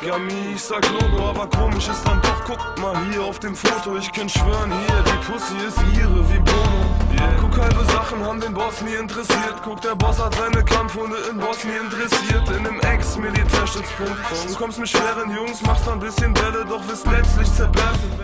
Gami, ich sag Logo, aber komisch ist dann doch, Guck mal hier auf dem Foto, ich kann schwören, hier, die Pussy ist ihre wie Bono. Yeah. Guck, halbe Sachen haben den Boss nie interessiert, guck, der Boss hat seine Kampfhunde in Bosnien interessiert, in dem Ex-Militärstützpunkt. Du kommst mit schweren Jungs, machst ein bisschen Bälle, doch wirst letztlich zerbrechen.